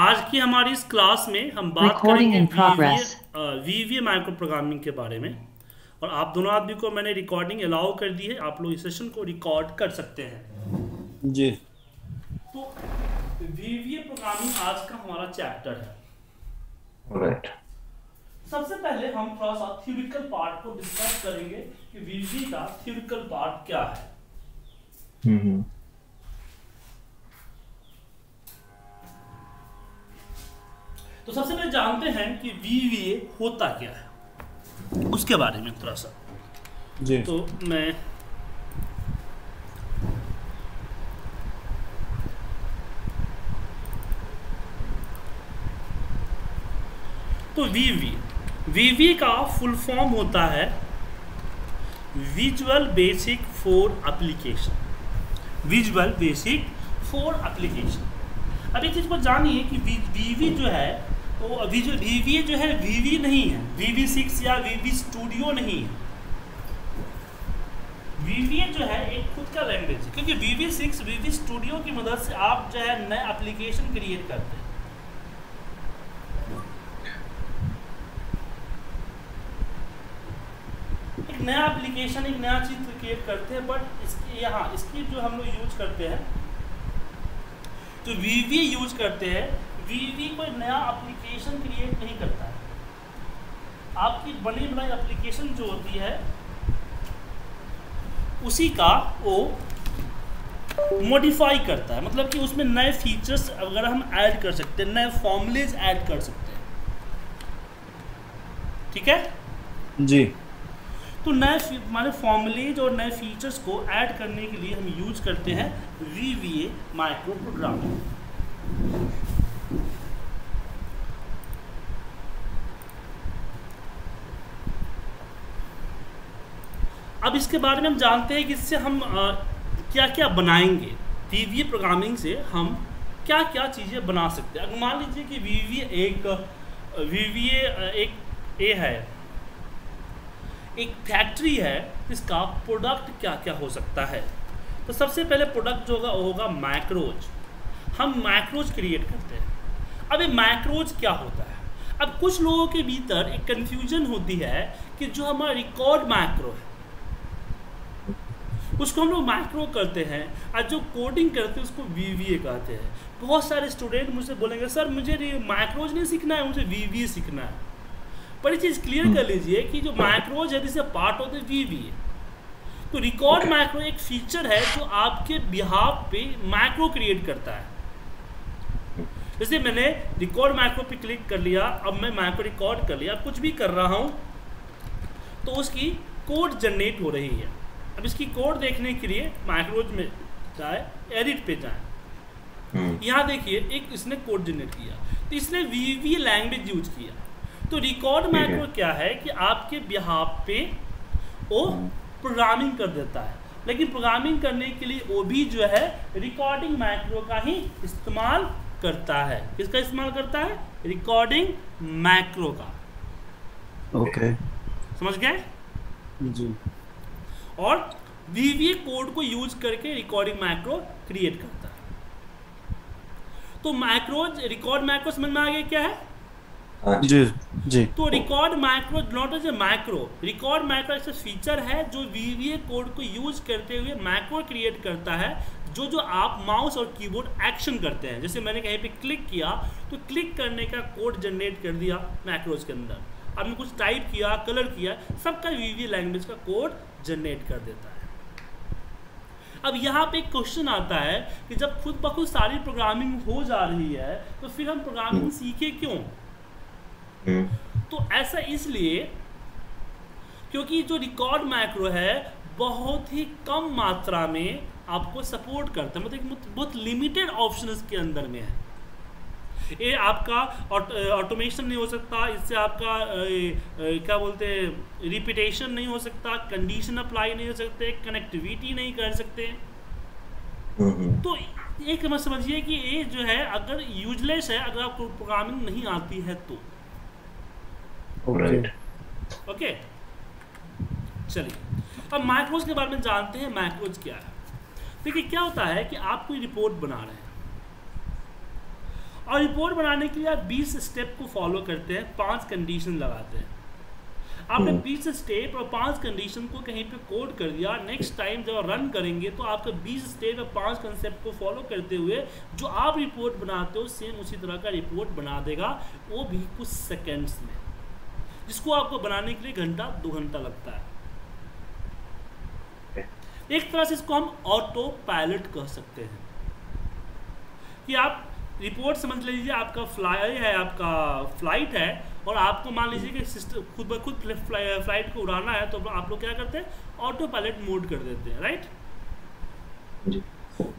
आज की हमारी इस क्लास में हम बात Recording करेंगे. वीवीए माइक्रो प्रोग्रामिंग के बारे में। और आप दोनों आदमी को मैंने रिकॉर्डिंग अलाउ कर दी है आप लोग इस सेशन को रिकॉर्ड कर सकते हैं। जी। तो वीवीए प्रोग्रामिंग आज का हमारा चैप्टर है। राइट सबसे पहले हम थोड़ा सा थ्योरिटिकल पार्ट को डिस्कस करेंगे कि वीवीए का थ्योरिटिकल पार्ट क्या है। हम्म। तो सबसे पहले जानते हैं कि वीवीए होता क्या है। उसके बारे में थोड़ा सा। जी। तो मैं तो वीवी वीवी का फुल फॉर्म होता है visual basic for application visual basic for application अब इस चीज़ को जानिए कि वीवी जो है वो विजुअल वीवी जो है वीवी नहीं है। वीवी सिक्स या वीवी स्टूडियो नहीं है। वीवीए जो है, एक खुद का लैंग्वेज है। क्योंकि वीवी सिक्स वीवी स्टूडियो की मदद से आप जो है, नए एप्लीकेशन क्रिएट करते हैं। एक नया एप्लीकेशन एक नया चीज़ क्रिएट करते हैं बट इसकी, यहाँ, इसकी जो हम लोग यूज़ करते हैं तो वीवी यूज़ करते हैं वीवी कोई नया एप्लीकेशन क्रिएट नहीं करता है। आपकी बनी बनाई एप्लीकेशन जो होती है उसी का वो मॉडिफाई करता है। मतलब कि उसमें नए फीचर्स अगर हम ऐड कर सकते हैं नए फॉर्मुलेज ऐड कर सकते हैं। ठीक है? जी। तो नए हमारे फॉर्मुलेज और नए फीचर्स को ऐड करने के लिए हम यूज़ करते हैं V V A micro programming अब इसके बारे में हम जानते हैं कि इससे हम आ, क्या क्या बनाएँगे वी प्रोग्रामिंग से हम क्या क्या चीज़ें बना सकते हैं। अगर मान लीजिए कि वी एक वी एक ए है। एक फैक्ट्री है इसका प्रोडक्ट क्या क्या हो सकता है? तो सबसे पहले प्रोडक्ट जो होगा वो होगा माइक्रोज हम माइक्रोज क्रिएट करते हैं। अब ये माइक्रोज क्या होता है? अब कुछ लोगों के भीतर एक कंफ्यूजन होती है कि जो हमारा रिकॉर्ड माइक्रो है उसको हम लोग माइक्रो करते हैं और जो कोडिंग करते हैं उसको वी कहते हैं। बहुत सारे स्टूडेंट मुझसे बोलेंगे सर मुझे माइक्रोज नहीं सीखना है मुझे वी सीखना है। पर ये चीज़ क्लियर कर लीजिए कि जो माइक्रोज है जिसे पार्ट होते हैं वी वी तो रिकॉर्ड माइक्रो एक फीचर है जो आपके बिहाफ पे माइक्रो क्रिएट करता है। जैसे मैंने रिकॉर्ड माइक्रो पे क्लिक कर लिया अब मैं माइक्रो रिकॉर्ड कर लिया कुछ भी कर रहा हूँ तो उसकी कोड जनरेट हो रही है। अब इसकी कोड देखने के लिए मैक्रोज में जाए एडिट पे जाए। यहाँ देखिए एक इसने कोड जनरेट किया। तो इसने वी वी लैंग्वेज यूज़ किया। तो रिकॉर्ड। मैक्रो क्या है कि आपके बिहाफ पे वो प्रोग्रामिंग कर देता है। लेकिन प्रोग्रामिंग करने के लिए वो भी जो है रिकॉर्डिंग माइक्रो का ही इस्तेमाल करता है। किसका इस्तेमाल करता है? रिकॉर्डिंग मैक्रो का। Okay okay. समझ गए? जी। और वीवीए कोड को यूज़ करके रिकॉर्डिंग माइक्रो क्रिएट करता है। तो मैक्रोज रिकॉर्ड माइक्रो समझ में आ गया क्या है? जी। जी तो record macro not as a macro record macro ऐसा फीचर है जो वीवीए कोड को यूज़ करते हुए माइक्रो क्रिएट करता है जो जो आप माउस और कीबोर्ड एक्शन करते हैं। जैसे मैंने कहीं पे क्लिक किया तो क्लिक करने का कोड जनरेट कर दिया मैक्रोज के अंदर। आपने कुछ टाइप किया कलर किया सबका वीवीए लैंग्वेज का कोड जनरेट कर देता है। अब यहाँ पे एक क्वेश्चन आता है कि जब खुद ब खुद सारी प्रोग्रामिंग हो जा रही है तो फिर हम प्रोग्रामिंग सीखे क्यों? तो ऐसा इसलिए क्योंकि जो रिकॉर्ड माइक्रो है बहुत ही कम मात्रा में आपको सपोर्ट करता है। मतलब बहुत लिमिटेड ऑप्शन के अंदर में है। ये आपका ऑटोमेशन नहीं हो सकता इससे आपका क्या बोलते हैं रिपीटेशन नहीं हो सकता कंडीशन अप्लाई नहीं हो सकते कनेक्टिविटी नहीं कर सकते। तो एक मत समझिए कि ये जो है अगर यूजलेस है अगर आपको प्रोग्रामिंग नहीं आती है तो। ओके ओके चलिए अब माइक्रोज के बारे में जानते हैं मैक्रोज क्या है। देखिए क्या होता है कि आप कोई रिपोर्ट बना रहे हैं। और रिपोर्ट बनाने के लिए आप 20 स्टेप को फॉलो करते हैं पाँच कंडीशन लगाते हैं। आपने हम्म। 20 स्टेप और पाँच कंडीशन को कहीं पे कोड कर दिया नेक्स्ट टाइम जब रन करेंगे तो आपका 20 स्टेप और पाँच कंसेप्ट को फॉलो करते हुए जो आप रिपोर्ट बनाते हो सेम उसी तरह का रिपोर्ट बना देगा वो भी कुछ सेकेंड्स में। जिसको आपको बनाने के लिए घंटा दो घंटा लगता है। एक तरह से इसको हम ऑटो पायलट कह सकते हैं। कि आप रिपोर्ट समझ लीजिए आपका फ्लाई है आपका फ़्लाइट है और आपको मान लीजिए कि सिस्टम खुद ब खुद फ़्लाइट को उड़ाना है तो आप लोग क्या करते हैं? ऑटो पायलट मोड कर देते हैं राइट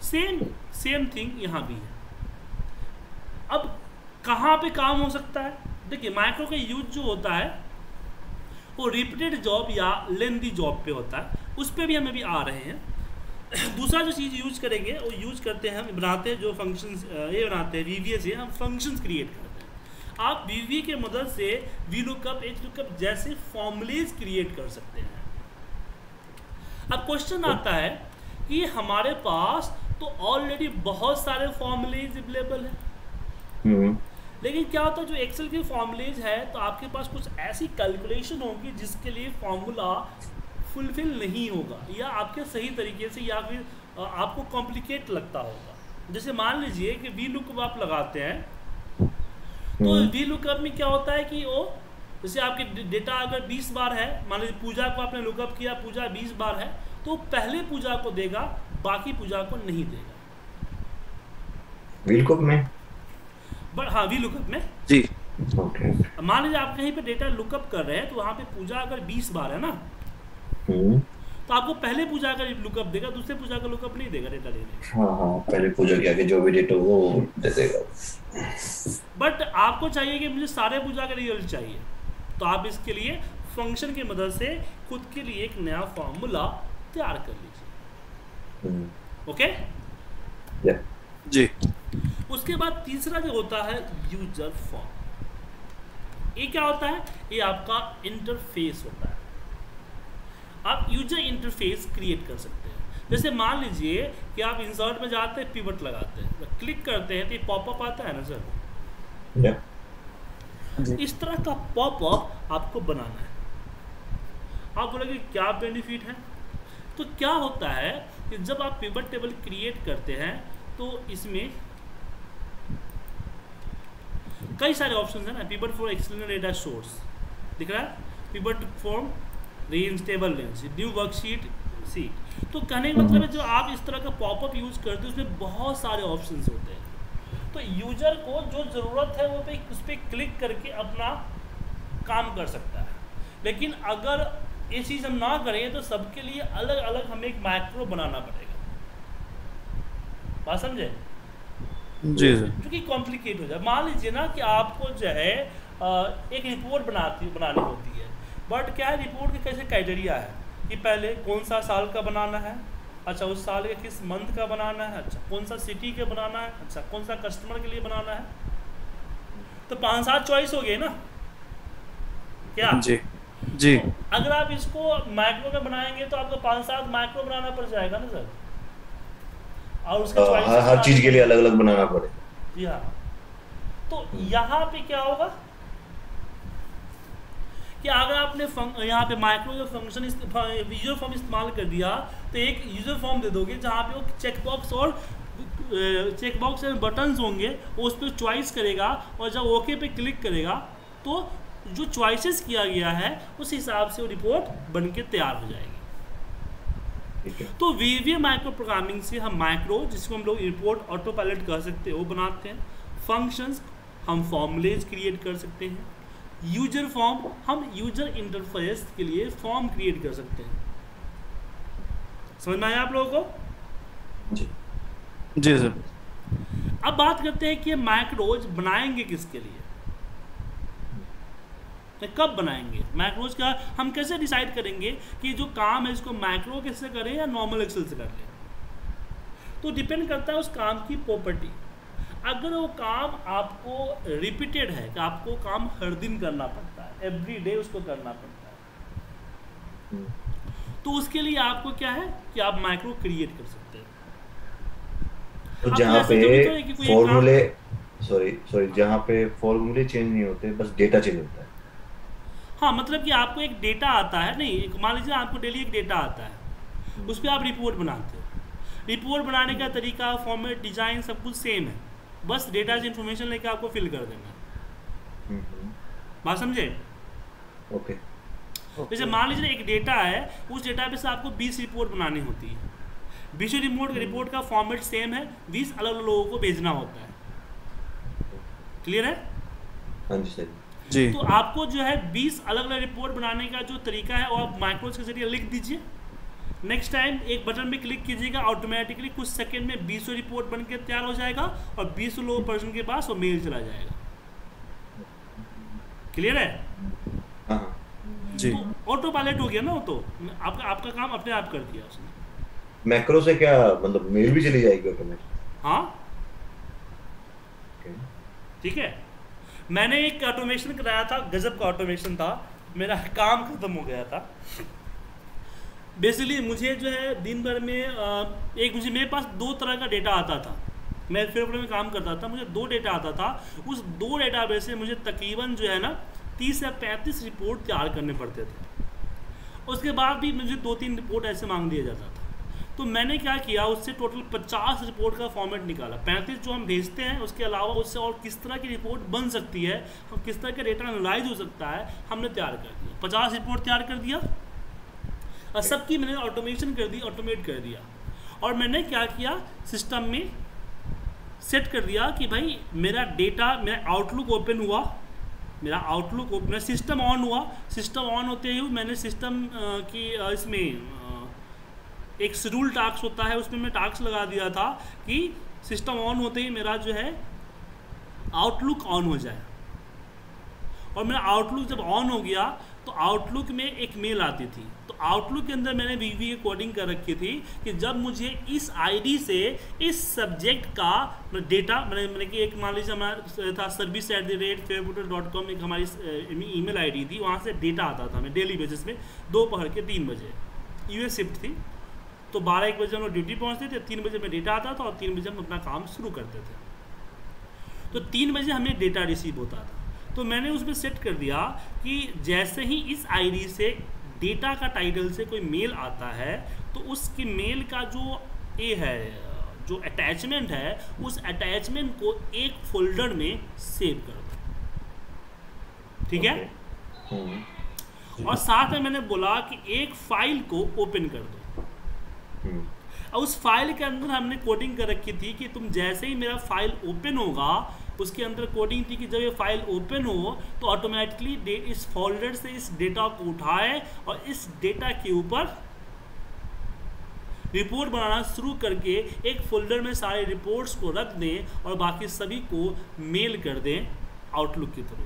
सेम सेम थिंग यहाँ भी है। अब कहाँ पे काम हो सकता है? देखिए माइक्रो का यूज़ जो होता है वो रिपीटेड जॉब या लेंदी जॉब पे होता है उस पर भी हम अभी आ रहे हैं। दूसरा जो चीज़ यूज़ करेंगे वो यूज़ करते हैं हम बनाते हैं जो फ़ंक्शंस ये बनाते हैं वी से हम फ़ंक्शंस क्रिएट करते हैं। आप वी के मदद से वी लुकअप एच लुकअप जैसे फॉर्मुलेज क्रिएट कर सकते हैं। अब क्वेश्चन आता है कि हमारे पास तो ऑलरेडी बहुत सारे फॉर्मुलेज अवेलेबल हैं। हम्म। लेकिन क्या होता है जो एक्सेल के फॉर्मुलेज है तो आपके पास कुछ ऐसी कैलकुलेशन होगी जिसके लिए फॉर्मूला फुलफिल नहीं होगा या आपके सही तरीके से या फिर आपको कॉम्प्लिकेट लगता होगा। जैसे मान लीजिए कि वी लुकअप आप लगाते हैं तो हम्म। वी लुकअप में क्या होता है कि वो जैसे आपके डेटा अगर 20 बार है मान लीजिए पूजा को आपने लुकअप किया पूजा 20 बार है तो पहले पूजा को देगा बाकी पूजा को नहीं देगा। में? बट हाँ वी लुकअप में। जी। ओके अब मान लीजिए आप कहीं पे डेटा लुकअप कर रहे हैं तो वहाँ पे पूजा अगर 20 बार है ना हम्म तो आपको पहले पूजा का लुकअप देगा दूसरे पूजा का लुकअप नहीं देगा डेटा लेने हाँ हाँ पहले पूजा किया कि जो भी डेटा वो दे देगा। बट आपको चाहिए कि मुझे सारे पूजा का रिज़ल्ट चाहिए। तो आप इसके लिए फ़ंक्शन की मदद से खुद के लिए एक नया फॉर्मूला तैयार कर लीजिए। हम्म। ओके या जी। उसके बाद तीसरा जो होता है यूज़र फॉर्म ये क्या होता है? ये आपका इंटरफेस होता है। आप यूज़र इंटरफेस क्रिएट कर सकते हैं। जैसे मान लीजिए कि आप इंसर्ट में जाते हैं पिवट लगाते हैं। क्लिक करते हैं तो ये पॉपअप आता है ना सर या इस तरह का पॉपअप आपको बनाना है। आप बोलोगे क्या बेनिफिट है? तो क्या होता है कि जब आप पिवट टेबल क्रिएट करते हैं तो इसमें कई सारे ऑप्शन है ना। Pivot for external data source दिख रहा है? Pivot form range table range new worksheet sheet तो कहने का मतलब है जो आप इस तरह का पॉपअप यूज़ करते हो उसमें बहुत सारे ऑप्शंस होते हैं। तो यूज़र को जो ज़रूरत है वो पे उस पर क्लिक करके अपना काम कर सकता है। लेकिन अगर ये चीज़ हम ना करें तो सबके लिए अलग अलग हमें एक माइक्रो बनाना पड़ेगा। बात समझे? जी सर क्योंकि कॉम्प्लिकेट हो जाए। मान लीजिए ना कि आपको जो है एक रिपोर्ट बनाती बनानी होती है। बट क्या है रिपोर्ट के कैसे क्राइटेरिया है? कि पहले कौन सा साल का बनाना है? अच्छा उस साल के किस मंथ का बनाना है? अच्छा कौन सा सिटी का बनाना है? अच्छा कौन सा कस्टमर के लिए बनाना है? तो पाँच सात चॉइस हो गए ना? क्या? जी जी। तो अगर आप इसको माइक्रो में बनाएँगे तो आपको पाँच सात माइक्रो बनाना पड़ जाएगा ना सर और उसके हाँ, हर हर चीज़ के लिए अलग अलग बनाना पड़े जी हाँ। तो यहाँ पे क्या होगा? कि अगर आपने यहाँ पे माइक्रो जो फ़ंक्शन यूज़र फॉर्म इस्तेमाल कर दिया तो एक यूज़र फॉर्म दे दोगे जहाँ पे वो चेकबॉक्स और चेकबॉक्स एंड बटन्स होंगे वो उस पर चॉइस करेगा और जब ओके पे क्लिक करेगा तो जो चॉइसेस किया गया है उस हिसाब से वो रिपोर्ट बन के तैयार हो जाएगी। तो वीवीए माइक्रो प्रोग्रामिंग से हम माइक्रो जिसको हम लोग रिपोर्ट ऑटो पायलट कह सकते हैं वो बनाते हैं। फ़ंक्शंस हम फॉर्मुलेज क्रिएट कर सकते हैं। यूज़र फॉर्म हम यूज़र इंटरफेस के लिए फॉर्म क्रिएट कर सकते हैं। समझ में आया आप लोगों को? जी। जी सर अब बात करते हैं कि ये माइक्रोज बनाएँगे किसके लिए? तो कब बनाएँगे? माइक्रोज का हम कैसे डिसाइड करेंगे कि जो काम है इसको माइक्रो कैसे करें या नॉर्मल एक्सेल से कर लें? तो डिपेंड करता है उस काम की प्रॉपर्टी अगर वो काम आपको रिपीटेड है कि आपको काम हर दिन करना पड़ता है एवरी डे उसको करना पड़ता है हम्म। तो उसके लिए आपको क्या है कि आप माइक्रो क्रिएट कर सकते हैं। तो जहाँ पे फॉर्मूले सॉरी सॉरी जहाँ पे फॉर्मूले चेंज नहीं होते बस डेटा चेंज होता है। हाँ मतलब कि आपको एक डेटा आता है नहीं एक मान लीजिए आपको डेली एक डेटा आता है उस पर आप रिपोर्ट बनाते हो। रिपोर्ट बनाने का तरीका फॉर्मेट डिज़ाइन सब कुछ सेम है। बस डेटा से इन्फॉर्मेशन लेके आपको फिल कर देना। हम्म, बात समझे? ओके जैसे मान लीजिए एक डेटा है उस डेटा पे से आपको 20 रिपोर्ट बनानी होती है। बीस रिपोर्ट रिपोर्ट का फॉर्मेट सेम है 20 अलग अलग लोगों को भेजना होता है। क्लियर है? हाँ जी जी। तो आपको जो है 20 अलग अलग रिपोर्ट बनाने का जो तरीका है वो आप माइक्रोस के ज़रिए लिख दीजिए। नेक्स्ट टाइम एक बटन पे क्लिक कीजिएगा ऑटोमेटिकली कुछ सेकंड में 20 रिपोर्ट बन के तैयार हो जाएगा और 20 लोग पर्सन के पास वो मेल चला जाएगा। क्लियर है? हाँ। जी। तो ऑटो पायलट हो गया ना वो तो। आपका आपका काम अपने आप कर दिया उसने। मैक्रो से क्या मतलब मेल भी चली जाएगी ऑटोमेटिक हाँ। ठीक है। मैंने एक ऑटोमेशन कराया था गजब का ऑटोमेशन था। मेरा काम खत्म हो गया था। बेसिकली मुझे जो है दिन भर में एक मुझे, मेरे पास दो तरह का डेटा आता था। मैं फिर में काम करता था, मुझे दो डेटा आता था। उस दो डेटा बेस से मुझे तकरीबन जो है ना, तीस या पैंतीस रिपोर्ट तैयार करने पड़ते थे। उसके बाद भी मुझे दो तीन रिपोर्ट ऐसे मांग दिया जाता था। तो मैंने क्या किया, उससे टोटल पचास रिपोर्ट का फॉर्मेट निकाला। पैंतीस जो हम भेजते हैं, उसके अलावा उससे और किस तरह की रिपोर्ट बन सकती है, और किस तरह का डेटा एनालाइज हो सकता है, हमने तैयार कर दिया। पचास रिपोर्ट तैयार कर दिया। और सबकी मैंने ऑटोमेशन कर दी ऑटोमेट कर दिया। और मैंने क्या किया? सिस्टम में सेट कर दिया कि भाई, मेरा डेटा मेरा आउटलुक ओपन हुआ। मेरा आउटलुक ओपन सिस्टम ऑन हुआ। सिस्टम ऑन होते ही मैंने सिस्टम की इसमें एक शेड्यूल टास्क होता है, उसमें मैं टास्क लगा दिया था कि सिस्टम ऑन होते ही मेरा जो है आउटलुक ऑन हो जाए। और मेरा आउटलुक जब ऑन हो गया तो आउटलुक में एक मेल आती थी। तो आउटलुक के अंदर मैंने वी वी कोडिंग कर रखी थी कि जब मुझे इस आईडी से इस सब्जेक्ट का डेटा मैंने मैंने कि एक मान लीजिए हमारा था service at the rate Fairportal dot com एक हमारी ई मेल आई थी, वहाँ से डेटा आता था मैं डेली बेसिस में, दोपहर के तीन बजे। यू शिफ्ट थी तो बारह एक बजे हम लोग ड्यूटी पहुँचते थे, तीन बजे में डेटा आता था और तीन बजे हम अपना काम शुरू करते थे। तो तीन बजे हमें डेटा रिसीव होता था। तो मैंने उसमें सेट कर दिया कि जैसे ही इस आईडी से डेटा का टाइटल से कोई मेल आता है तो उसकी मेल का जो ए है जो अटैचमेंट है उस अटैचमेंट को एक फोल्डर में सेव कर। दो ठीक है? हम्म और साथ में मैंने बोला कि एक फ़ाइल को ओपन कर दो। और उस फ़ाइल के अंदर हमने कोडिंग कर रखी थी कि तुम जैसे ही मेरा फ़ाइल ओपन होगा उसके अंदर कोडिंग थी कि जब ये फ़ाइल ओपन हो तो ऑटोमेटिकली इस फोल्डर से इस डेटा को उठाए और इस डेटा के ऊपर रिपोर्ट बनाना शुरू करके एक फोल्डर में सारे रिपोर्ट्स को रख दें और बाकी सभी को मेल कर दें आउटलुक के थ्रू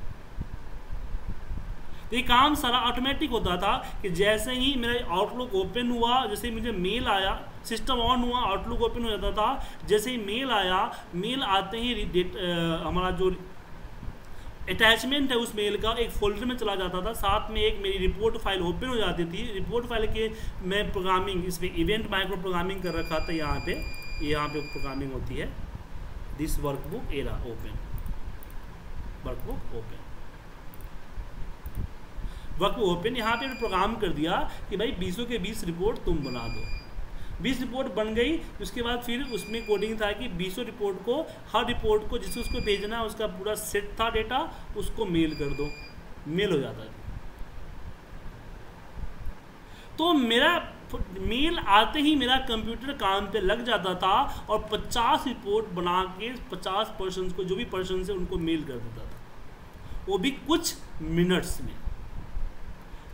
ये काम सारा ऑटोमेटिक होता था कि जैसे ही मेरा आउटलुक ओपन हुआ, जैसे मुझे मेल आया सिस्टम ऑन हुआ आउटलुक ओपन हो जाता था। जैसे ही मेल आया मेल आते ही हमारा जो अटैचमेंट है उस मेल का एक फोल्डर में चला जाता था। साथ में एक मेरी रिपोर्ट फ़ाइल ओपन हो जाती थी। रिपोर्ट फ़ाइल के मैं प्रोग्रामिंग इसमें इवेंट माइक्रो प्रोग्रामिंग कर रखा था यहाँ पे। यहाँ पे प्रोग्रामिंग होती है। This workbook era open workbook open work open यहाँ पे प्रोग्राम कर दिया कि भाई बीसों के बीस रिपोर्ट तुम बना दो। बीस रिपोर्ट बन गई, उसके बाद फिर उसमें कोडिंग था कि बीसों रिपोर्ट को, हर रिपोर्ट को जिसे उसको भेजना है उसका पूरा सेट था डेटा उसको मेल कर दो। मेल हो जाता था। तो मेरा मेल आते ही मेरा कंप्यूटर काम पे लग जाता था और 50 रिपोर्ट बना के 50 पर्सन को, जो भी पर्सन है, उनको मेल कर देता था। वो भी कुछ मिनट्स में।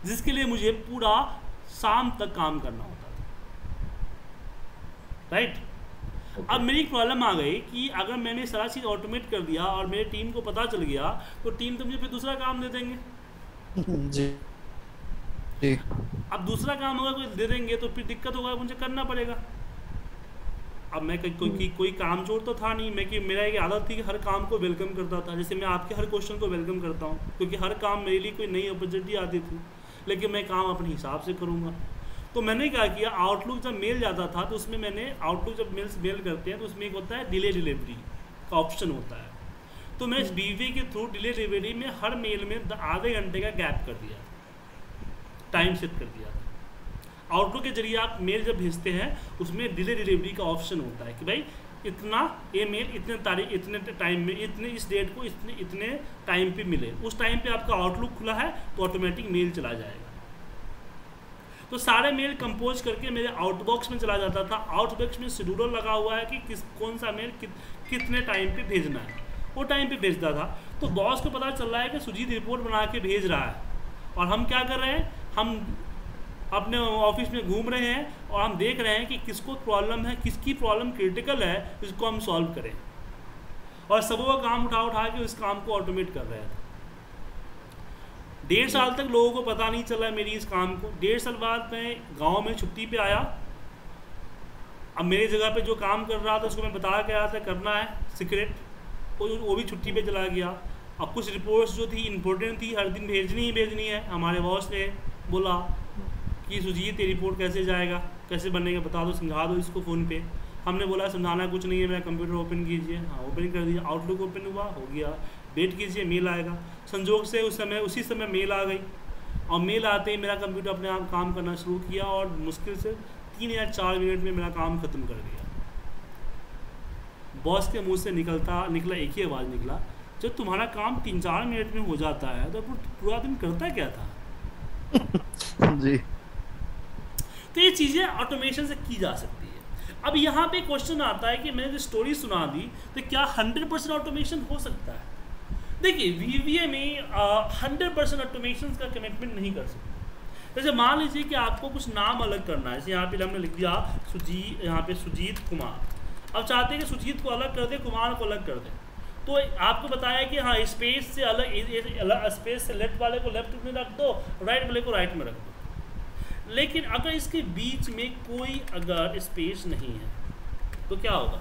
जिसके लिए मुझे पूरा शाम तक काम करना होता राइट? अब मेरी प्रॉब्लम आ गई कि अगर मैंने सारा चीज़ ऑटोमेट कर दिया और मेरी टीम को पता चल गया तो टीम तो मुझे फिर दूसरा काम दे देंगे। जी। जी। अब दूसरा काम अगर कोई दे देंगे तो फिर दिक्कत होगा मुझे करना पड़ेगा। अब मैं कोई कोई कोई काम चोर तो था नहीं मैं कि मेरा एक आदत थी कि हर काम को वेलकम करता था जैसे मैं आपके हर क्वेश्चन को वेलकम करता हूँ क्योंकि हर काम मेरे लिए कोई नई अपॉर्चुनिटी आती थी लेकिन मैं काम अपने हिसाब से करूँगा। तो मैंने क्या किया आउटलुक जब मेल जाता था तो उसमें मैंने आउटलुक जब मेल्स मेल करते हैं तो उसमें एक होता है डिले डिलीवरी का ऑप्शन होता है। तो मैं इस बीवी के थ्रू डिले डिलीवरी में हर मेल में आधे घंटे का गैप कर दिया टाइम सेट कर दिया। आउटलुक के ज़रिए आप मेल जब भेजते हैं उसमें डिले डिलीवरी का ऑप्शन होता है कि भाई इतना ये मेल इतने तारीख इतने टाइम में इतने इस डेट को इतने इतने टाइम पे मिले। उस टाइम पे आपका आउटलुक खुला है तो ऑटोमेटिक मेल चला जाएगा। तो सारे मेल कंपोज करके मेरे आउटबॉक्स में चला जाता था। आउटबॉक्स में शेड्यूलर लगा हुआ है कि किस कौन सा मेल कित, कितने टाइम पे भेजना है। वो टाइम पे भेजता था। तो बॉस को पता चल रहा है कि सुजीत रिपोर्ट बना के भेज रहा है। और हम क्या कर रहे हैं? हम अपने ऑफ़िस में घूम रहे हैं और हम देख रहे हैं कि किसको प्रॉब्लम है किसकी प्रॉब्लम क्रिटिकल है इसको हम सॉल्व करें। और सबों का काम उठा उठा के उस काम को ऑटोमेट कर रहे हैं। डेढ़ साल तक लोगों को पता नहीं चला मेरी इस काम को। डेढ़ साल बाद मैं गाँव में छुट्टी पे आया। अब मेरी जगह पे जो काम कर रहा था, उसको मैं बता के आया था, करना है सीक्रेट वो वो भी छुट्टी पे चला गया। अब कुछ रिपोर्ट्स जो थी इंपॉर्टेंट थी, हर दिन भेजनी ही भेजनी है। हमारे बॉस ने बोला कि, सुजीत, ये रिपोर्ट कैसे जाएगा? कैसे बनेगा? बता दो, समझा दो इसको फ़ोन पे। हमने बोला, समझाना कुछ नहीं है मेरा कंप्यूटर ओपन कीजिए। हाँ ओपन कर दिया। आउटलुक ओपन हुआ, हो गया। वेट कीजिए मेल आएगा। संजोग से उस समय उसी समय मेल आ गई। और मेल आते ही मेरा कंप्यूटर अपने आप काम करना शुरू किया और मुश्किल से तीन या चार मिनट में मेरा काम ख़त्म कर दिया। बॉस के मुँह से निकलता निकला एक ही आवाज़ निकला जब तुम्हारा काम तीन चार मिनट में हो जाता है तो पूरा दिन करता क्या था? जी। तो ये चीज़ें ऑटोमेशन से की जा सकती है। अब यहाँ पे क्वेश्चन आता है कि मैंने जो स्टोरी सुना दी तो क्या हंड्रेड परसेंट ऑटोमेशन हो सकता है? देखिए वीवीए में हंड्रेड परसेंट ऑटोमेशन का कमिटमेंट नहीं कर सकते। जैसे मान लीजिए कि आपको कुछ नाम अलग करना है, जैसे यहाँ पे हमने लिख दिया सुजी, यहाँ पे सुजीत कुमार। अब चाहते हैं कि सुजीत को अलग कर दे, कुमार को अलग कर दे। तो आपको बताया कि हाँ स्पेस से अलग स्पेस से लेफ़्ट वाले को लेफ़्ट में रख दो राइट वाले को राइट में रख दो। लेकिन अगर इसके बीच में कोई अगर स्पेस नहीं है तो क्या होगा?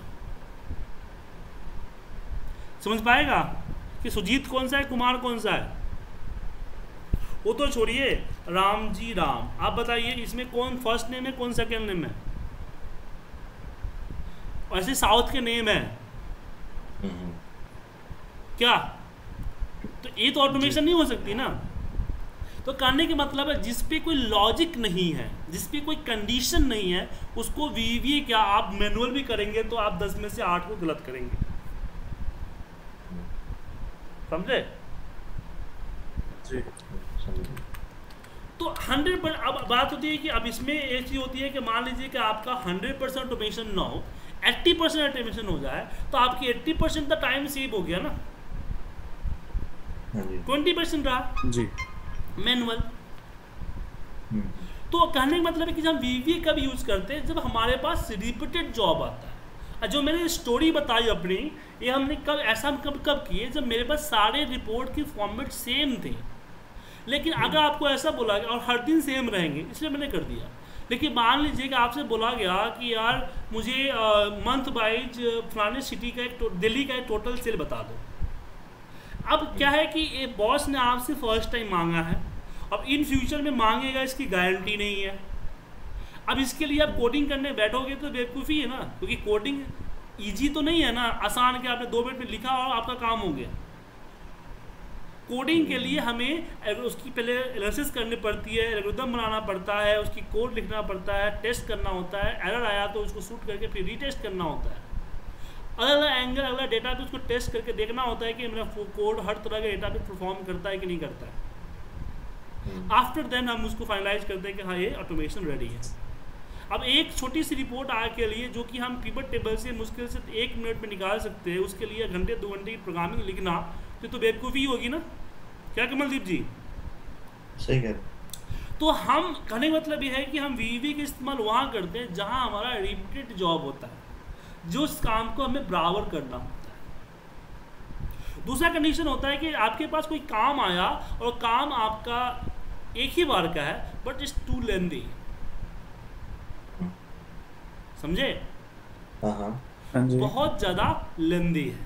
समझ पाएगा? कि सुजीत कौन सा है कुमार कौन सा है? वो तो छोड़िए राम जी राम। आप बताइए इसमें कौन फ़र्स्ट नेम है कौन सेकेंड नेम है? ऐसे साउथ के नेम है। हम्म, क्या? तो ये तो ऑटोमेशन नहीं हो सकती ना। तो कहने का मतलब है जिस पे कोई लॉजिक नहीं है जिस पे कोई कंडीशन नहीं है उसको वीवीए क्या आप मैनुअल भी करेंगे तो आप दस में से आठ को गलत करेंगे। समझे? तो हंड्रेड पर अब बात होती है कि अब इसमें चीज़ होती है कि मान लीजिए कि आपका हंड्रेड परसेंट ऑटोमेशन ना हो एट्टी परसेंट ऑटोमेशन हो जाए तो आपकी एट्टी परसेंट का टाइम सेव हो गया ना। हाँ ट्वेंटी परसेंट रहा। जी। मैनुअल हम्म, तो कहने का मतलब है कि जब वीवी कब यूज़ करते हैं? जब हमारे पास रिपीटेड जॉब आता है। जो मैंने स्टोरी बताई अपनी ये हमने कब ऐसा हम कब कब किए जब मेरे पास सारे रिपोर्ट की फॉर्मेट सेम थे। लेकिन अगर आपको ऐसा बोला गया और हर दिन सेम रहेंगे इसलिए मैंने कर दिया। लेकिन मान लीजिए कि आपसे बोला गया कि यार मुझे मंथ वाइज फलाने सिटी का एक दिल्ली का एक टोटल सेल बता दो। अब क्या है कि ये बॉस ने आपसे फ़र्स्ट टाइम मांगा है अब इन फ्यूचर में मांगेगा इसकी गारंटी नहीं है। अब इसके लिए आप कोडिंग करने बैठोगे तो बेवकूफ़ी है ना क्योंकि कोडिंग ईजी तो नहीं है ना आसान के आपने दो मिनट में लिखा और आपका काम हो गया। कोडिंग के लिए हमें उसकी पहले एनालिसिस करनी पड़ती है एल्गोरिथम बनाना पड़ता है उसकी कोड लिखना पड़ता है टेस्ट करना होता है एरर आया तो उसको शूट करके फिर रीटेस्ट करना होता है। अलग अलग एंगल अलग डेटा पे उसको टेस्ट करके देखना होता है कि मेरा कोड हर तरह के डेटा पे परफॉर्म करता है कि नहीं करता है। हम्म, आफ्टर देन हम उसको फाइनलाइज करते हैं कि हाँ ये ऑटोमेशन रेडी है। अब एक छोटी सी रिपोर्ट आए के लिए जो कि हम पिवट टेबल से मुश्किल से एक मिनट में निकाल सकते हैं उसके लिए घंटे दो घंटे की प्रोग्रामिंग लिखना तो, तो बेवकूफ़ी होगी ना? क्या कमलदीप जी? सही कह तो हम कहने का मतलब ये है कि हम वी का इस्तेमाल वहाँ करते हैं जहाँ हमारा रिपीटेड जॉब होता है जो उस काम को हमें बराबर करना होता है। दूसरा कंडीशन होता है कि आपके पास कोई काम आया और काम आपका एक ही बार का है बट इट्स टू लेंदी समझे? हाँ हाँ। हाँ जी। बहुत ज़्यादा लेंदी है।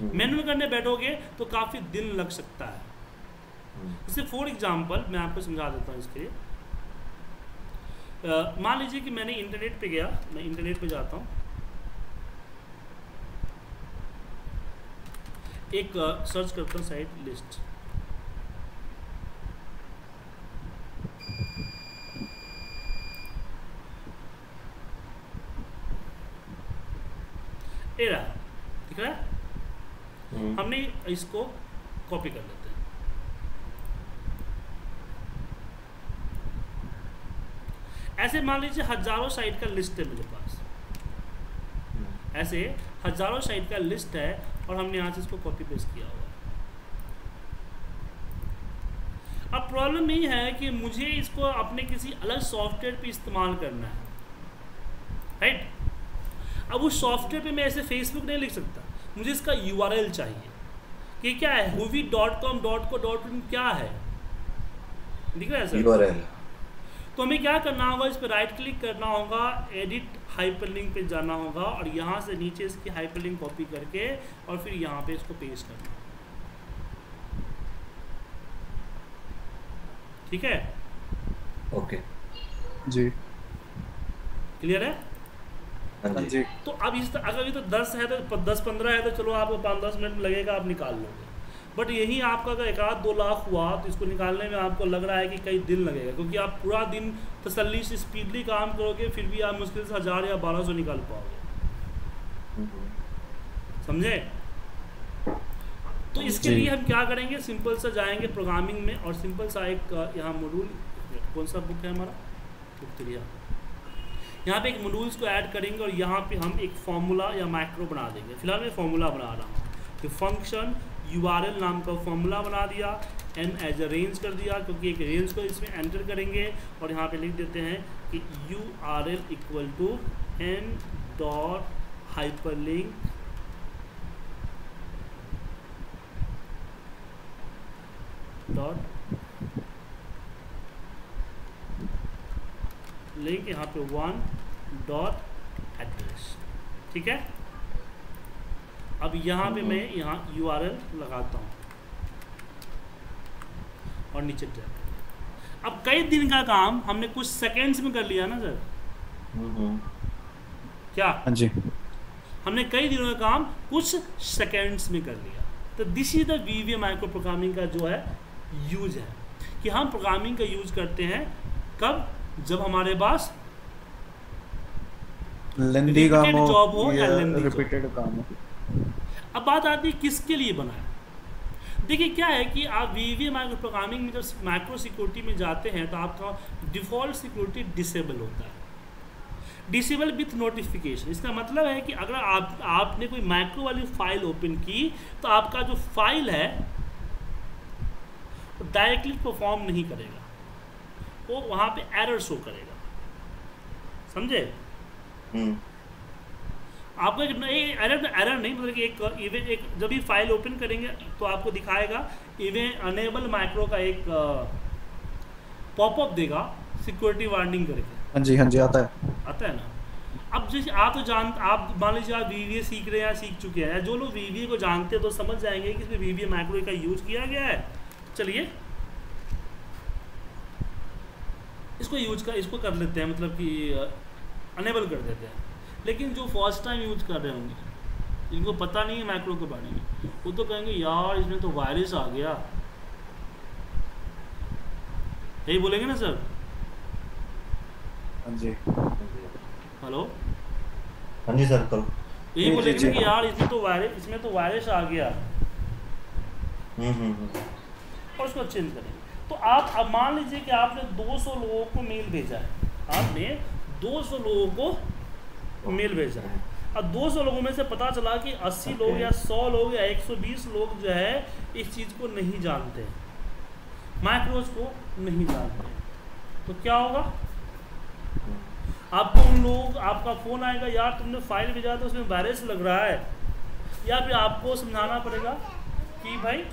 हम्म, मैनुअल करने बैठोगे तो काफ़ी दिन लग सकता है। हम्म, जैसे फॉर एग्जांपल मैं आपको समझा देता हूँ इसके लिए। मान लीजिए कि मैंने इंटरनेट पे गया मैं इंटरनेट पे जाता हूँ। एक सर्च करता हूँ साइट लिस्ट ये रहा दिख रहा है हम्म, हमने इसको कॉपी कर लेते हैं। ऐसे मान लीजिए हज़ारों साइट का लिस्ट है मेरे पास। ऐसे हज़ारों साइट का लिस्ट है और हमने यहाँ से इसको कॉपी पेस्ट किया हुआ अब प्रॉब्लम ये है कि मुझे इसको अपने किसी अलग सॉफ्टवेयर पे इस्तेमाल करना है। राइट अब उस सॉफ्टवेयर पे मैं ऐसे फेसबुक नहीं लिख सकता। मुझे इसका यू चाहिए। कि क्या है? हुवी dot com dot co dot in क्या है? दिख रहा है सर तो हमें क्या करना होगा? इस पर राइट क्लिक करना होगा एडिट हाइपरलिंक पे जाना होगा और यहाँ से नीचे इसकी हाइपरलिंक कॉपी करके और फिर यहाँ पे इसको पेस्ट करना। ठीक है? ओके जी। क्लियर है? तो अब इस अगर ये तो दस है तो दस पंद्रह है तो चलो आपको पाँच दस मिनट लगेगा आप निकाल लोगे। बट यही आपका अगर एक आध दो लाख हुआ तो इसको निकालने में आपको लग रहा है कि कई दिन लगेगा क्योंकि आप पूरा दिन तसल्ली से स्पीडली काम करोगे फिर भी आप मुश्किल से हज़ार या बारह सौ निकाल पाओगे। समझे? तो इसके लिए हम क्या करेंगे? सिंपल सा जाएँगे प्रोग्रामिंग में और सिंपल सा एक यहाँ मॉड्यूल कौन सा बुक है हमारा? बुक त्रिया यहाँ पे एक मॉड्यूल्स को ऐड करेंगे और यहाँ पे हम एक फॉर्मूला या माइक्रो बना देंगे। फ़िलहाल मैं फॉर्मूला बना रहा हूँ। तो फ़ंक्शन यू आर एल नाम का फॉर्मूला बना दिया एन एज अ रेंज कर दिया, क्योंकि एक रेंज को इसमें एंटर करेंगे और यहाँ पे लिख देते हैं कि U R L equal to N dot hyperlink dot link यहाँ पे वन डॉट एड्रेस ठीक है? अब यहाँ पे मैं यहाँ यू लगाता हूँ। और नीचे ड्रैग अब कई दिन का काम हमने कुछ सेकेंड्स में कर लिया ना सर हम्म, क्या? हाँ जी। हमने कई दिनों का काम कुछ सेकेंड्स में कर लिया। तो this is the V V macro programming का जो है यूज़ है। कि हम प्रोग्रामिंग का यूज़ करते हैं कब? जब हमारे पास job हो या रिपीटेड काम हो। अब बात आती है किसके लिए बना है? देखिए क्या है कि आप वी वी माइक्रो प्रोग्रामिंग में जब माइक्रो सिक्योरिटी में जाते हैं तो आपका डिफ़ॉल्ट सिक्योरिटी डिसेबल होता है। डिसेबल विथ नोटिफिकेशन इसका मतलब है कि अगर आप आपने कोई माइक्रो वाली फ़ाइल ओपन की तो आपका जो फ़ाइल है डायरेक्टली परफॉर्म नहीं करेगा। वो वहाँ पे एरर शो करेगा। समझे? हम्म, आपको एक एरर एरर नहीं मतलब कि एक इवेंट एक जब भी फ़ाइल ओपन करेंगे तो आपको दिखाएगा इवेंट अनेबल माइक्रो का एक पॉपअप देगा सिक्योरिटी वार्निंग करके। हाँ जी हाँ जी आता है। आता है ना? अब जैसे आप तो जान आप मान लीजिए आप वीवीए सीख रहे हैं या सीख चुके हैं जो लोग वीवीए को जानते हैं तो समझ जाएँगे कि इसमें वी माइक्रो का यूज़ किया गया है। चलिए इसको यूज़ कर इसको कर लेते हैं मतलब कि अनेबल कर देते हैं। लेकिन जो फ़र्स्ट टाइम यूज़ कर रहे होंगे इनको पता नहीं है माइक्रो के बारे में वो तो कहेंगे यार इसमें तो वायरस आ गया। यही बोलेंगे ना सर हाँ जी। हेलो हाँ जी सर करो। यही बोलेंगे कि यार इसमें तो वायरस इसमें तो वायरस आ गया। हम्म, हम्म, हम्म, और उसको चेंज करेंगे तो आप अब मान लीजिए कि आपने 200 लोगों को मेल भेजा है। आपने 200 लोगों को मेल भेजा है। अब 200 लोगों में से पता चला कि 80 लोग या 100 लोग या 120 लोग जो है इस चीज़ को नहीं जानते। माइक्रोज को नहीं जानते। तो क्या होगा? आपको उन लोग आपका फ़ोन आएगा यार तुमने फ़ाइल भेजा तो उसमें वायरस लग रहा है। या फिर आपको समझाना पड़ेगा कि भाई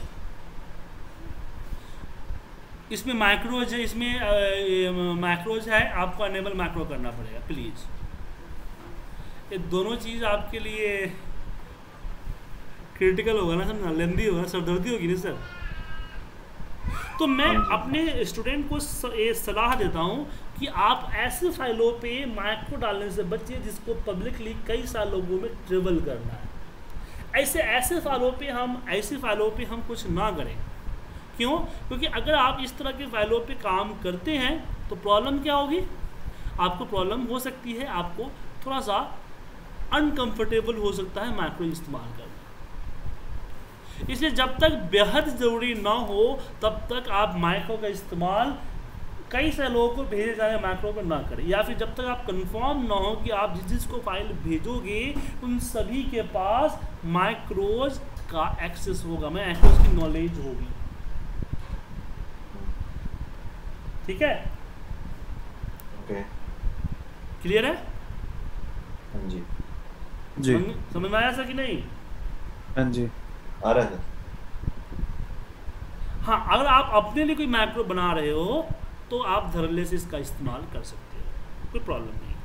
इसमें माइक्रोज है इसमें माइक्रोज है आपको अनेबल माइक्रो करना पड़ेगा प्लीज़ ये दोनों चीज़ आपके लिए क्रिटिकल होगा ना सर लेंदी होगा सरदर्दी होगी ना सर तो मैं हाँ अपने स्टूडेंट को ये सलाह देता हूँ कि आप ऐसे फाइलों पे माइक्रो डालने से बचिए जिसको पब्लिकली कई साल लोगों में ट्रेवल करना है। ऐसे ऐसे फाइलों पे हम ऐसी फाइलों पे हम कुछ ना करें। क्यों? क्योंकि अगर आप इस तरह की फाइलों पे काम करते हैं तो प्रॉब्लम क्या होगी? आपको प्रॉब्लम हो सकती है, आपको थोड़ा सा अनकंफर्टेबल हो सकता है माइक्रो इस्तेमाल करना। इसलिए जब तक बेहद ज़रूरी ना हो, तब तक आप माइक्रो का इस्तेमाल कई सारे लोगों को भेजे जाए माइक्रो पर ना करें। या फिर जब तक आप कंफर्म ना हो कि आप जिस जिसको फ़ाइल भेजोगे, उन सभी के पास माइक्रोज का एक्सेस होगा। मैं की नॉलेज होगी। ठीक है? ओके क्लियर है? हाँ जी। जी। समझ में आया सर कि नहीं? हाँ जी। आ रहा है। हाँ अगर आप अपने लिए कोई मैक्रो बना रहे हो तो आप धरले से इसका इस्तेमाल कर सकते हो। कोई प्रॉब्लम नहीं।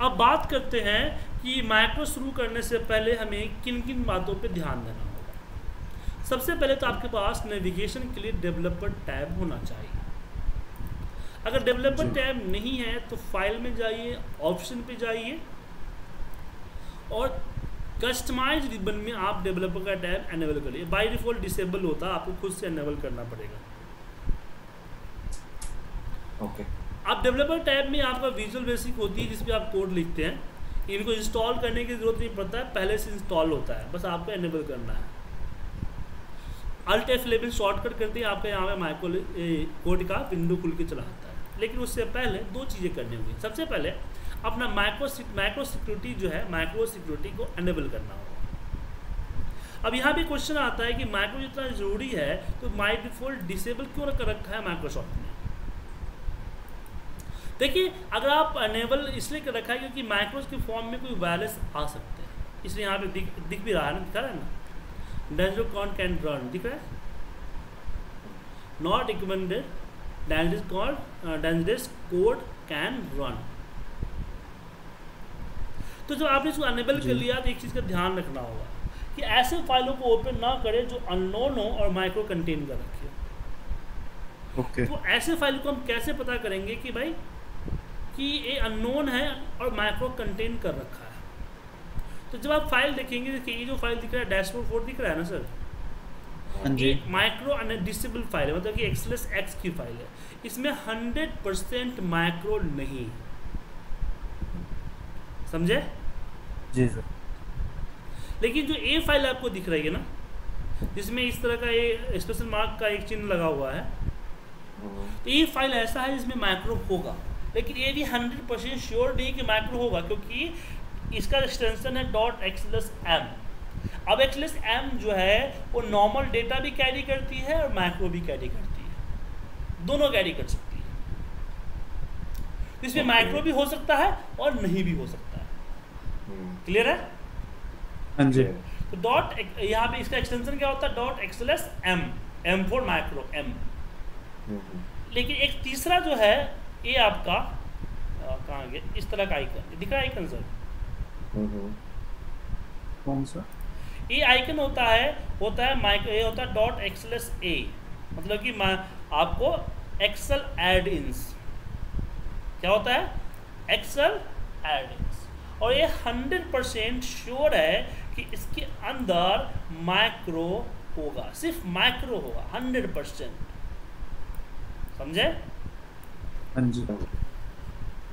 अब बात करते हैं कि मैक्रो शुरू करने से पहले हमें किन किन बातों पे ध्यान देना सबसे पहले तो आपके पास नेविगेशन के लिए डेवलपर टैब होना चाहिए। अगर डेवलपर टैब नहीं है तो फ़ाइल में जाइए ऑप्शन पे जाइए और कस्टमाइज रिबन में आप डेवलपर का टैब एनेबल करिए। बाय डिफ़ॉल्ट डिसेबल होता है आपको खुद से एनेबल करना पड़ेगा। ओके आप डेवलपर टैब में आपका विजुअल बेसिक होती है जिसपे आप कोड लिखते हैं। इनको इंस्टॉल करने की ज़रूरत नहीं पड़ता है पहले से इंस्टॉल होता है। बस आपको एनेबल करना है। अल्ट एफ़ लेवल शॉर्टकट करते ही, आपका यहाँ पे माइक्रो कोड का विंडो खुल के चला आता है। लेकिन उससे पहले दो चीज़ें करनी होंगी। सबसे पहले अपना माइक्रो माइक्रो सिक्योरिटी जो है माइक्रो सिक्योरिटी को एनेबल करना होगा। अब यहाँ पे क्वेश्चन आता है कि माइक्रो जितना ज़रूरी है तो माई डिफ़ॉल्ट डिसेबल क्यों कर रखा है माइक्रोसॉफ्ट ने? देखिए, अगर आप अनेबल इसलिए कर रखा है क्योंकि माइक्रोस के फॉर्म में कोई वायरस आ सकते हैं। इसलिए यहाँ पे दिख दिख भी रहा है ना, दिखा रहा है ना? डेंजर कॉन कैन रन दिख रहा है not recommended dangerous call dangerous code can run तो जब आपने इसको अनेबल कर लिया तो एक चीज़ का ध्यान रखना होगा कि ऐसे फाइलों को ओपन ना करें जो अननोन हो और माइक्रो कंटेन कर रखे ओके तो ऐसे फ़ाइल को हम कैसे पता करेंगे कि भाई कि ये अननोन है और माइक्रो कंटेन कर रखा तो जब आप फ़ाइल देखेंगे देखिए ये जो फ़ाइल दिख रहा है डैशबोर्ड फोर दिख रहा है ना सर ये माइक्रो अनडिसेबल फ़ाइल है मतलब कि एक्सलेस एक्स की फ़ाइल है। इसमें हंड्रेड परसेंट माइक्रो नहीं। समझे? जी सर लेकिन जो ए फ़ाइल आपको दिख रही है ना जिसमें इस तरह का ये स्पेशल मार्क का एक चिन्ह लगा हुआ है तो ये फ़ाइल ऐसा है जिसमें माइक्रो होगा। लेकिन ये भी हंड्रेड परसेंट श्योर नहीं कि माइक्रो होगा क्योंकि इसका एक्सटेंशन है डॉट एक्सलेस एम अब एक्सलेस एम जो है वो नॉर्मल डेटा भी कैरी करती है और माइक्रो भी कैरी करती है। दोनों कैरी कर सकती है। तो इसमें. माइक्रो भी हो सकता है और नहीं भी हो सकता है। क्लियर है? हाँ जी। तो डॉट यहाँ पे इसका एक्सटेंशन क्या होता है? Dot XLS M M for macro M लेकिन एक तीसरा जो है ये आपका कहाँ गया? इस तरह का आइकन दिख रहा है आइकन सर कौन सा? ये आइकन होता है होता है माइक ये होता है डॉट एक्सलेस ए मतलब कि आपको एक्सेल एड इन्स क्या होता है? एक्सेल एड इन्स और ये हंड्रेड परसेंट श्योर है कि इसके अंदर माइक्रो होगा। सिर्फ़ माइक्रो होगा हंड्रेड परसेंट समझे? हाँ जी।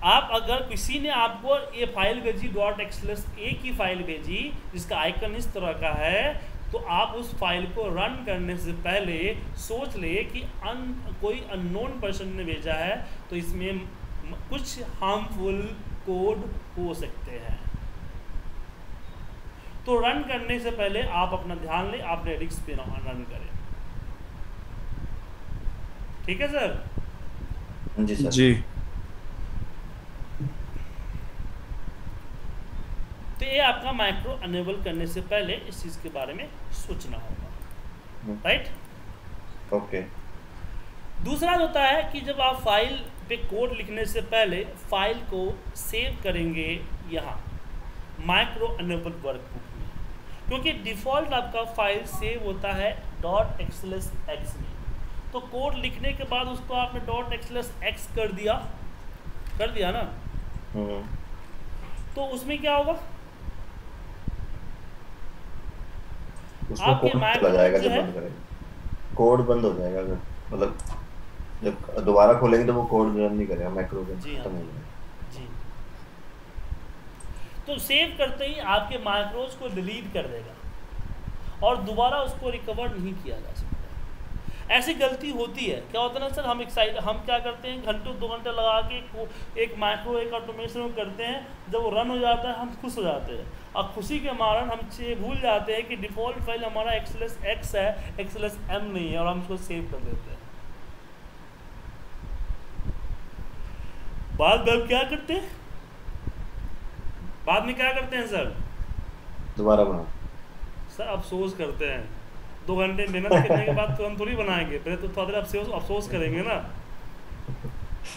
आप अगर किसी ने आपको ये फ़ाइल भेजी डॉट एक्सलेस ए की फ़ाइल भेजी जिसका आइकन इस तरह का है तो आप उस फ़ाइल को रन करने से पहले सोच ले कि अन कोई अननोन पर्सन ने भेजा है तो इसमें कुछ हार्मफुल कोड हो सकते हैं। तो रन करने से पहले आप अपना ध्यान लें आप रेडिक्स पे रन करें। ठीक है सर? जी सर। जी। ये आपका माइक्रो अनेबल करने से पहले इस चीज़ के बारे में सोचना होगा। हम्म। राइट ओके दूसरा होता है कि जब आप फ़ाइल पे कोड लिखने से पहले फ़ाइल को सेव करेंगे यहाँ माइक्रो अनेबल वर्कबुक में। क्योंकि डिफ़ॉल्ट आपका फ़ाइल सेव होता है. डॉट एक्सलेस एक्स में। तो कोड लिखने के बाद उसको आपने. डॉट एक्सलेस एक्स कर दिया कर दिया ना? तो उसमें क्या होगा? उसमें कोड जाएगा जब बंद करेंगे कोड बंद हो जाएगा अगर मतलब जब दोबारा खोलेंगे तो वो कोड रन नहीं करेगा मैक्रो का हाँ। खत्म हो जाएगा। तो सेव करते ही आपके माइक्रोज को डिलीट कर देगा और दोबारा उसको रिकवर नहीं किया जा सकता। ऐसी गलती होती है। क्या होता है ना सर हम एक साइड हम क्या करते हैं? घंटों दो घंटे लगा के एक माइक्रो एक ऑटोमेशन करते हैं। जब वो रन हो जाता है हम खुश हो जाते हैं। और खुशी के मारण हम ये भूल जाते हैं कि डिफ़ॉल्ट फ़ाइल हमारा एक्सएलएस एक्स है एक्सएलएस एम नहीं है और हम उसको सेव कर देते हैं। बाद में क्या करते हैं? बाद में क्या करते हैं सर दोबारा बनाओ। सर अफसोस करते हैं। दो घंटे मेहनत करने के बाद तो हम थोड़ी बनाएँगे। पहले तो थोड़ा देर अफसोस अफसोस करेंगे ना।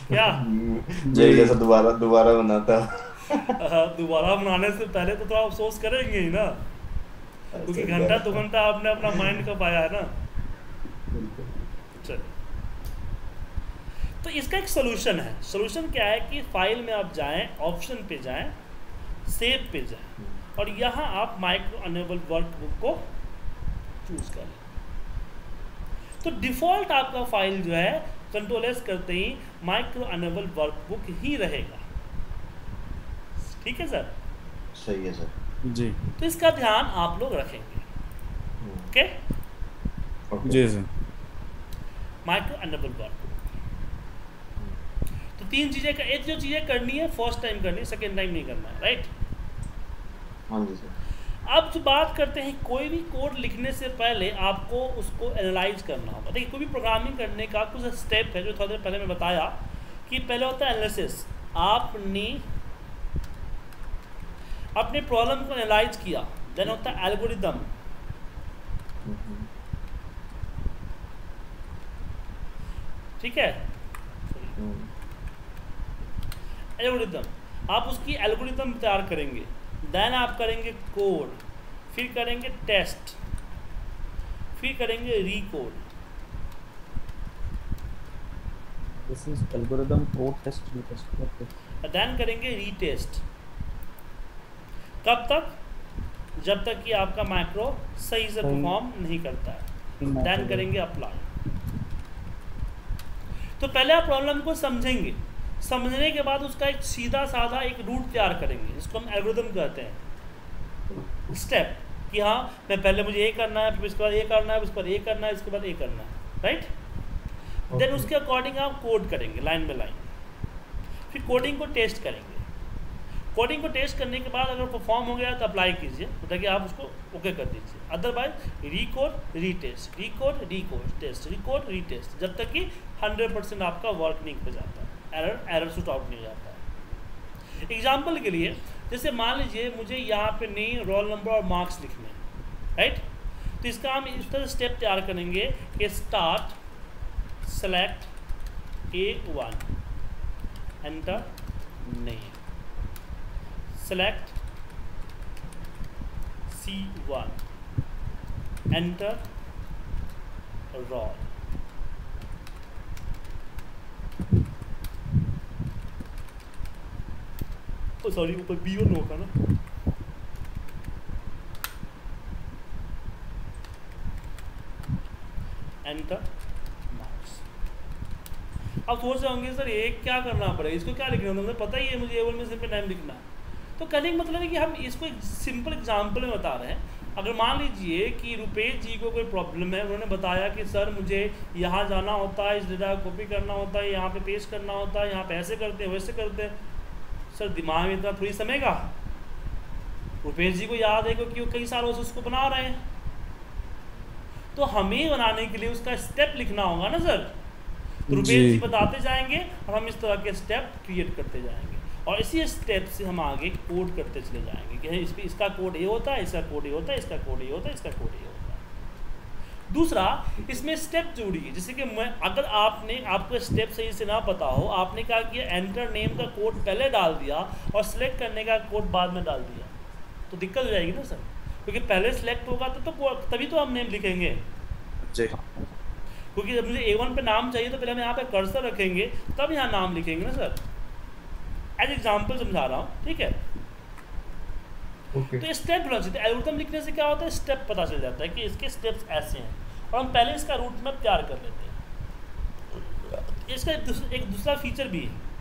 क्या? मेरे जैसा दोबारा दोबारा बनाता दोबारा बनाने से पहले तो थोड़ा अफसोस करेंगे ही ना। क्योंकि घंटा दो घंटा आपने अपना माइंड का पाया है ना। चलिए तो इसका एक सोल्यूशन है। सोल्यूशन क्या है कि फ़ाइल में आप जाएँ ऑप्शन पे जाएँ सेव पे जाएँ। और यहाँ आप माइक्रो अनेबल वर्कबुक को चूज़ कर लें। तो डिफ़ॉल्ट आपका फ़ाइल जो है कंट्रोल एस करते ही माइक्रो अनेबल वर्कबुक ही रहेगा। ठीक है सर? सही है सर। जी। तो इसका ध्यान आप लोग रखेंगे। ओके? ओके। जी सर। माइक्रो अनेबल वर्क तो तीन चीज़ें कर एक जो चीज़ें करनी है फ़र्स्ट टाइम करनी है सेकेंड टाइम नहीं करना है राइट हाँ जी सर। अब जो बात करते हैं कोई भी कोड लिखने से पहले आपको उसको एनालाइज करना होगा। देखिए कोई भी प्रोग्रामिंग करने का कुछ स्टेप है जो थोड़ा देर पहले मैं बताया कि पहले होता है एनालिसिस आपने अपने प्रॉब्लम को एनालाइज किया देन होता है एल्गोरिदम ठीक है? एल्गोरिदम आप उसकी एल्गोरिदम तैयार करेंगे देन आप करेंगे कोड फिर करेंगे टेस्ट फिर करेंगे recode this is algorithm code test test okay then करेंगे रीटेस्ट कब तक? जब तक कि आपका माइक्रो सही से परफॉर्म नहीं करता है। देन करेंगे अप्लाई तो पहले आप प्रॉब्लम को समझेंगे। समझने के बाद उसका एक सीधा साधा एक रूट तैयार करेंगे जिसको हम एल्गोरिदम कहते हैं। स्टेप कि हाँ मैं पहले मुझे ये करना है फिर उसके बाद ये करना है उसके बाद ये करना है इसके बाद ये करना है राइट देन Okay. उसके अकॉर्डिंग आप कोड करेंगे लाइन बाय लाइन फिर कोडिंग को टेस्ट करेंगे। कोडिंग को टेस्ट करने के बाद अगर परफॉर्म हो गया तो अप्लाई कीजिए मतलब कि आप उसको ओके कर दीजिए। Otherwise recode retest recode recode test recode retest जब तक कि 100 परसेंट आपका वर्क नहीं हो जाता एरर एरर शूट आउट नहीं हो जाता। एग्ज़ाम्पल के लिए, जैसे मान लीजिए मुझे यहाँ पे नेम रोल नंबर और मार्क्स लिखने राइट तो इसका हम इस तरह स्टेप तैयार करेंगे कि start select A one enter name select C1 enter roll. Oh sorry ऊपर बी B1 होगा ना? एंटर मार्क्स अब सोच रहे होंगे, सर ये क्या करना पड़ेगा? इसको क्या लिखना होता है पता ही है, मुझे ए वन में सिर्फ़ नाम लिखना है। तो कहने का मतलब है कि हम इसको एक सिंपल एग्ज़ाम्पल में बता रहे हैं। अगर मान लीजिए कि रुपेश जी को कोई प्रॉब्लम है उन्होंने बताया कि सर मुझे यहाँ जाना होता है इस डेटा को कॉपी करना होता है यहाँ पे पेश करना होता है यहाँ पे ऐसे करते हैं वैसे करते हैं। सर दिमाग में इतना थोड़ी समेगा रुपेश जी को याद है क्योंकि वो कई सालों से उसको बना रहे हैं। तो हमें बनाने के लिए उसका स्टेप लिखना होगा ना सर? तो रुपेश। जी। बताते जाएँगे और हम इस तरह के स्टेप क्रिएट करते जाएँगे। और इसी स्टेप से हम आगे कोड करते चले जाएँगे कि इस इसका कोड ये होता है इसका कोड ये होता है इसका कोड ये होता है इसका कोड ये होता है। दूसरा इसमें स्टेप जोड़ी है जैसे कि मैं अगर आपने आपको स्टेप सही से ना पता हो आपने कहा कि एंटर नेम का कोड पहले डाल दिया और सिलेक्ट करने का कोड बाद में डाल दिया तो दिक्कत हो जाएगी ना सर? क्योंकि पहले सिलेक्ट होगा तो, तो तभी तो हम नेम लिखेंगे। जी। क्योंकि जब मुझे ए वन पे नाम चाहिए तो पहले हम यहाँ पे कर्सर रखेंगे तब यहाँ नाम लिखेंगे ना सर? एज एग्ज़ाम्पल समझा रहा हूँ ठीक है? तो स्टेप चाहिए एल्गोरिथम लिखने से क्या होता है? स्टेप पता चल जाता है कि इसके स्टेप्स ऐसे हैं। और हम पहले इसका रूट मैप तैयार कर लेते हैं। इसका एक दूस- एक दूसरा फीचर भी है।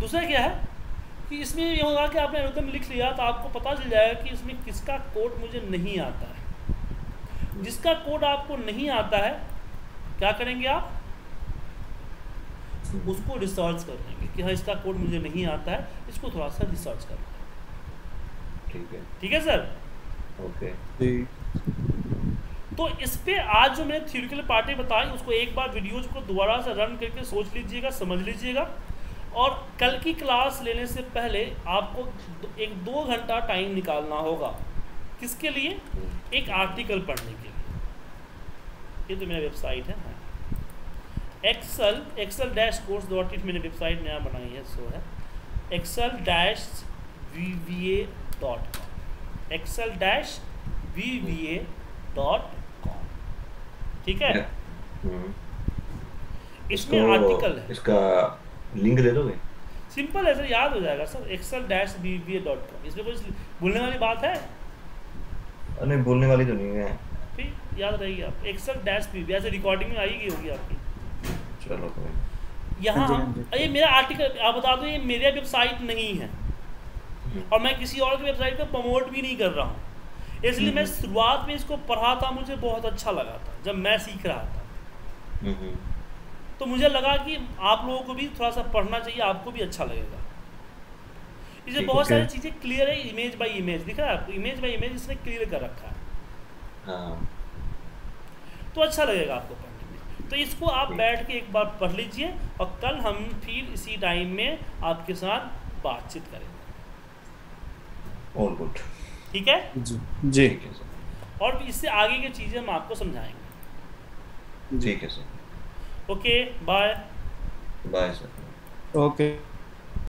दूसरा क्या है? कि इसमें ये होगा कि आपने एल्गोरिथम लिख लिया तो आपको पता चल जाएगा कि इसमें किसका कोड मुझे नहीं आता है। जिसका कोड आपको नहीं आता है क्या करेंगे आप? उसको रिसर्च कर लेंगे कि हाँ इसका कोड मुझे नहीं आता है इसको थोड़ा सा रिसर्च कर लेंगे। ठीक है। ठीक है सर ओके तो इस पे आज जो मैंने थ्योरिकल पार्टी बताई उसको एक बार वीडियोज़ को दोबारा से रन करके सोच लीजिएगा समझ लीजिएगा। और कल की क्लास लेने से पहले आपको एक दो घंटा टाइम निकालना होगा। किसके लिए? एक आर्टिकल पढ़ने के लिए। ये तो मेरा वेबसाइट है। Excel Excel dash course dot it मैंने वेबसाइट नया बनाई है सो है। Excel dash V V A dot com Excel dash V V A dot com ठीक है? हम्म इसमें आर्टिकल है। इसका लिंक दे दोगे? सिंपल है सर याद हो जाएगा sir. Excel dash B B A dot com इसमें कुछ भूलने वाली बात है? नहीं बोलने वाली तो नहीं है। फिर याद रहेगी आप। एक्सल डैश बी बी ऐसे रिकॉर्डिंग में आएगी होगी आपकी। चलो यहाँ हाँ हम हाँ। ये मेरा आर्टिकल आप बता दो ये मेरा वेबसाइट नहीं है। और मैं किसी और की वेबसाइट को प्रमोट भी नहीं कर रहा हूँ। इसलिए मैं हम्म। शुरुआत में इसको पढ़ा था मुझे बहुत अच्छा लगा था जब मैं सीख रहा था। हम्म, हम्म, तो मुझे लगा कि आप लोगों को भी थोड़ा सा पढ़ना चाहिए आपको भी अच्छा लगेगा। ठीक, बहुत सारी चीज़ें क्लियर है इमेज बाय इमेज दिख रहा है आपको? इमेज बाय इमेज इसने क्लियर कर रखा है। हाँ। तो अच्छा लगेगा आपको तो इसको आप बैठ के एक बार पढ़ लीजिए और कल हम फिर इसी टाइम में आपके साथ बातचीत करेंगे। ऑल गुड ठीक है? जी जी। ठीक है सर और इससे आगे की चीज़ें हम आपको समझाएँगे। ठीक है sir okay bye bye sir okay